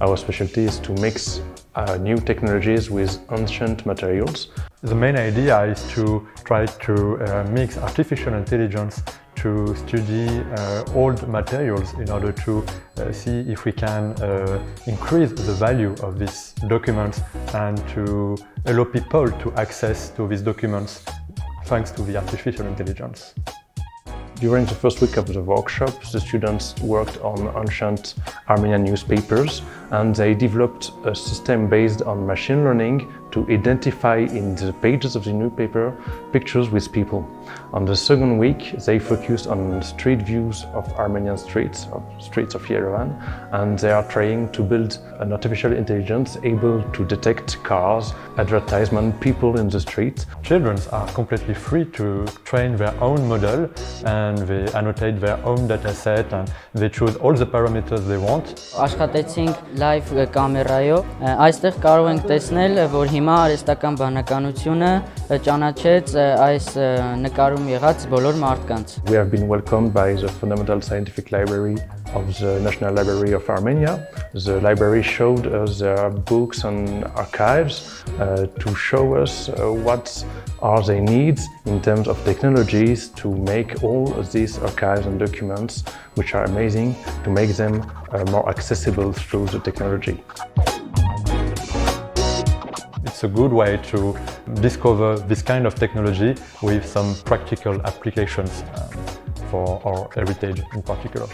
Our specialty is to mix uh, new technologies with ancient materials. The main idea is to try to uh, mix artificial intelligence to study uh, old materials in order to uh, see if we can uh, increase the value of these documents and to allow people to access to these documents thanks to the artificial intelligence. During the first week of the workshop, the students worked on ancient Armenian newspapers and they developed a system based on machine learning to identify in the pages of the newspaper pictures with people. On the second week, they focused on street views of Armenian streets, of streets of Yerevan, and they are trying to build an artificial intelligence able to detect cars, advertisement, people in the street. Children are completely free to train their own model and they annotate their own data set and they choose all the parameters they want. Աշխատեցինք live կամերայով, այստեղ կարող ենք տեսնել, որ հիմա արհեստական բանականությունը ճանաչեց այս նկարում եղած բոլոր մարդկանց։ We have been welcomed by the Fundamental Scientific Library of the National Library of Armenia. The library showed us their books and archives uh, to show us uh, what are their needs in terms of technologies to make all of these archives and documents, which are amazing, to make them uh, more accessible through the technology. It's a good way to discover this kind of technology with some practical applications um, for our heritage in particular.